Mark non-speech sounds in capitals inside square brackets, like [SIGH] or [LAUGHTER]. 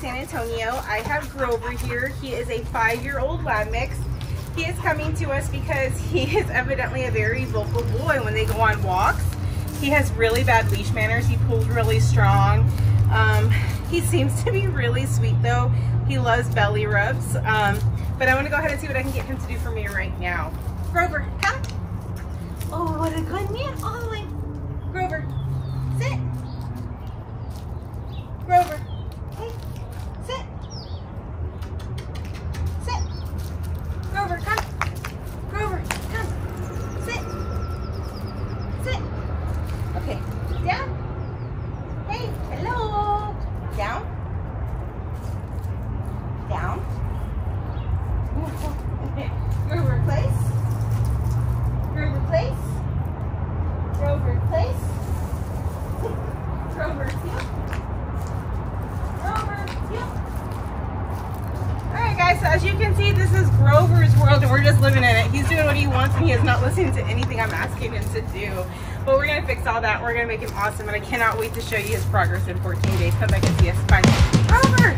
San Antonio. I have Grover here. He is a five-year-old lab mix. He is coming to us because he is evidently a very vocal boy when they go on walks. He has really bad leash manners. He pulls really strong. Um, he [LAUGHS] seems to be really sweet though. He loves belly rubs. Um, but I want to go ahead and see what I can get him to do for me right now. Grover, come. Oh, what a good man. All the way. Grover, sit. Grover, hey, sit. Sit. Grover, come. Grover, come. Sit. Sit. Okay, down. Hey, hello. Down. Down. Grover, place. Grover, place. Grover, place. Grover, heel. Grover, heel. Alright guys, as you can see, this is Grover's world and we're just living in it. He's doing what he wants and he is not listening to anything I'm asking him to do. But we're to fix all that. We're to make him awesome and I cannot wait to show you his progress in 14 days. Come back and see us. Bye. Grover!